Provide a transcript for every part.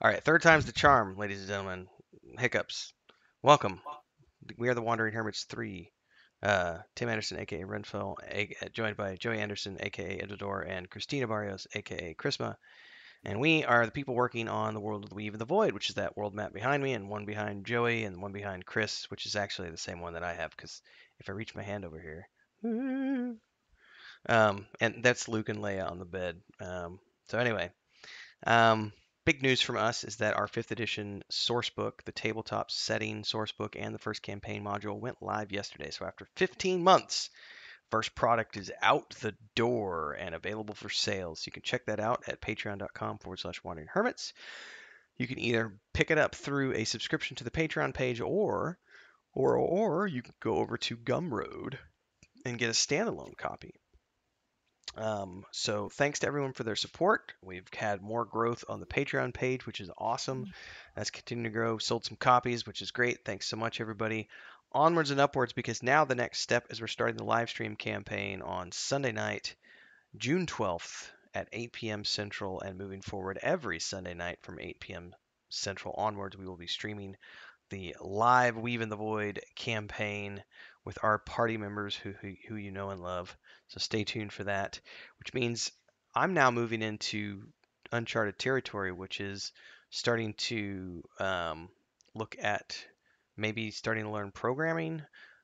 All right, third time's the charm, ladies and gentlemen. Hiccups. Welcome. We are the Wandering Hermits 3. Uh, Tim Anderson, aka Renfell, a- joined by Joey Anderson, aka Edador, and Christina Barrios, aka Chrisma. And we are the people working on the World of the Weave and the Void, which is that world map behind me, and one behind Joey, and one behind Chris, which is actually the same one that I have, because if I reach my hand over here, um, and that's Luke and Leia on the bed. Um, so anyway, um, big news from us is that our fifth edition source book, the tabletop setting source book, and the first campaign module went live yesterday. So after 15 months, first product is out the door and available for sale. So You can check that out at patreon.com forward slash wandering hermits. You can either pick it up through a subscription to the Patreon page or or or you can go over to Gumroad and get a standalone copy. Um, so thanks to everyone for their support. We've had more growth on the Patreon page, which is awesome. That's continuing to grow. Sold some copies, which is great. Thanks so much, everybody. Onwards and upwards, because now the next step is we're starting the live stream campaign on Sunday night, June 12th at 8 p.m. Central, and moving forward every Sunday night from 8 p.m. Central onwards, we will be streaming the live Weave and the Void campaign with our party members who, who, who you know and love. So stay tuned for that, which means I'm now moving into uncharted territory, which is starting to um, look at maybe starting to learn programming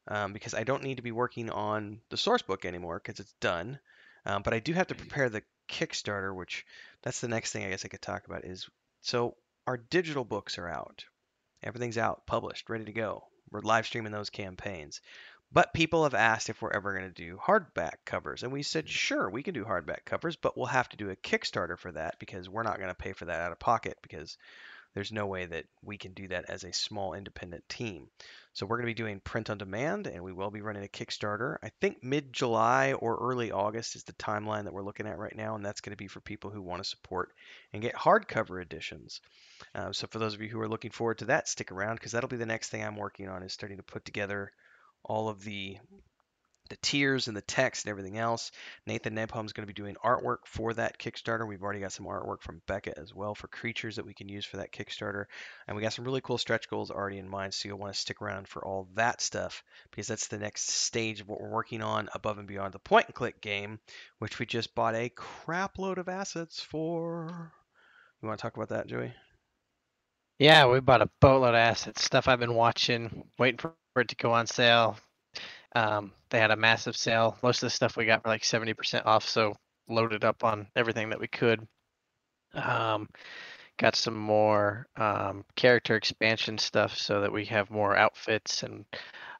um, because I don't need to be working on the source book anymore because it's done. Um, but I do have to prepare the Kickstarter, which that's the next thing I guess I could talk about is so our digital books are out. Everything's out, published, ready to go. We're live streaming those campaigns. But people have asked if we're ever going to do hardback covers. And we said, sure, we can do hardback covers, but we'll have to do a Kickstarter for that because we're not going to pay for that out of pocket because there's no way that we can do that as a small independent team. So we're going to be doing print on demand and we will be running a Kickstarter. I think mid July or early August is the timeline that we're looking at right now. And that's going to be for people who want to support and get hardcover editions. Uh, so for those of you who are looking forward to that, stick around because that'll be the next thing I'm working on is starting to put together all of the the tiers and the text and everything else. Nathan Nebholm is going to be doing artwork for that Kickstarter. We've already got some artwork from Becca as well for creatures that we can use for that Kickstarter. And we got some really cool stretch goals already in mind, so you'll want to stick around for all that stuff because that's the next stage of what we're working on above and beyond the point and click game, which we just bought a crap load of assets for. You want to talk about that, Joey? Yeah, we bought a boatload of assets, stuff I've been watching, waiting for it to go on sale. Um, they had a massive sale. Most of the stuff we got for like 70% off, so loaded up on everything that we could. Um, got some more um, character expansion stuff so that we have more outfits and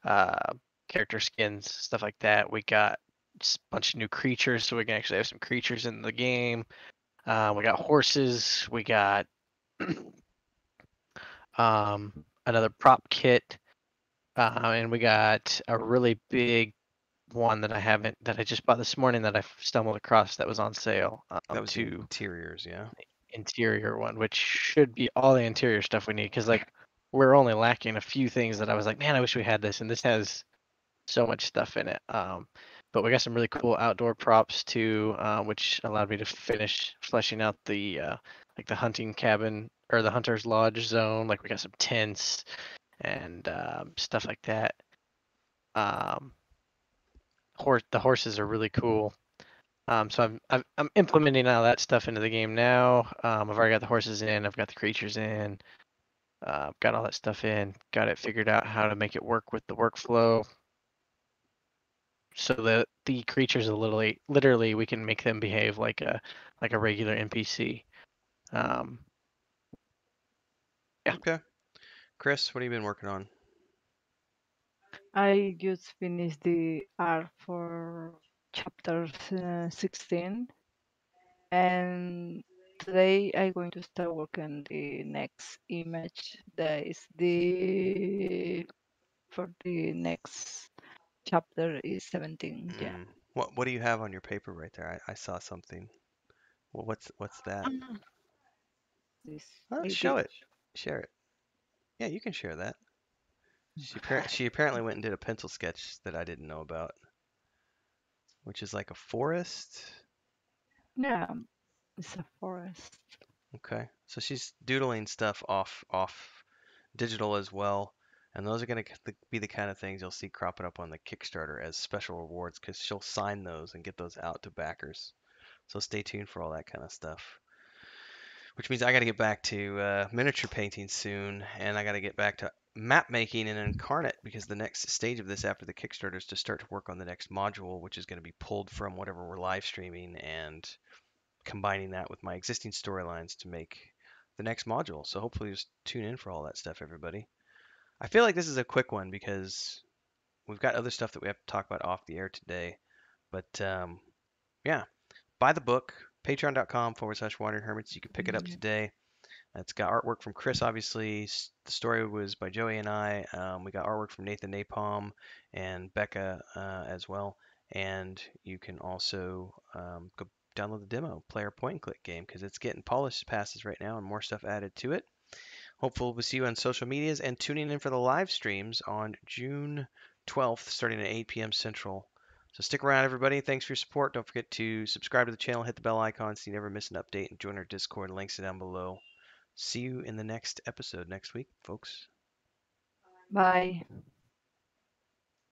uh, character skins, stuff like that. We got a bunch of new creatures, so we can actually have some creatures in the game. Uh, we got horses. We got um, another prop kit, uh, and we got a really big one that I haven't that I just bought this morning that I stumbled across that was on sale. Um, That was the to interiors, yeah. interior one, which should be all the interior stuff we need because like we're only lacking a few things that I was like, man, I wish we had this, and this has so much stuff in it. Um, but we got some really cool outdoor props too, uh, which allowed me to finish fleshing out the uh, like the hunting cabin or the hunter's lodge zone. Like we got some tents and um, stuff like that. Um, horse the horses are really cool. Um, so I'm, I'm I'm implementing all that stuff into the game now. Um, I've already got the horses in. I've got the creatures in. Uh, got all that stuff in. Got it figured out how to make it work with the workflow. So that the creatures are literally literally we can make them behave like a like a regular NPC. Um, Yeah. Okay. Chris, what have you been working on? I just finished the art for chapter uh, 16 and today I'm going to start working the next image that is the for the next chapter is 17 yeah Mm. What What do you have on your paper right there? I, I saw something. Well, what's what's that? Ah, this Oh, show it. Share it. Yeah, you can share that. She appar- she apparently went and did a pencil sketch that I didn't know about, which is like a forest. yeah it's a forest Okay. So she's doodling stuff off off digital as well. And those are going to be the kind of things you'll see cropping up on the Kickstarter as special rewards because she'll sign those and get those out to backers. So stay tuned for all that kind of stuff. Which means I got to get back to uh, miniature painting soon, and I got to get back to map making in Inkarnate because the next stage of this after the Kickstarter is to start to work on the next module, which is going to be pulled from whatever we're live streaming and combining that with my existing storylines to make the next module. So hopefully just tune in for all that stuff, everybody. I feel like this is a quick one because we've got other stuff that we have to talk about off the air today. But um, yeah, buy the book, patreon.com forward slash wandering hermits. You can pick it up Mhm. today. It's got artwork from Chris, obviously. The story was by Joey and I. Um, we got artwork from Nathan Napalm and Becca uh, as well. And you can also um, go download the demo, play our point and click game, because it's getting polished passes right now and more stuff added to it. Hopefully, we'll see you on social medias and tuning in for the live streams on June 12th, starting at 8 p.m. Central. So stick around, everybody. Thanks for your support. Don't forget to subscribe to the channel, hit the bell icon so you never miss an update, and join our Discord. Links are down below. See you in the next episode next week, folks. Bye.